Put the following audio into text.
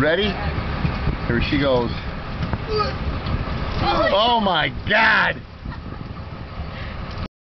Ready? Here she goes. Oh my God!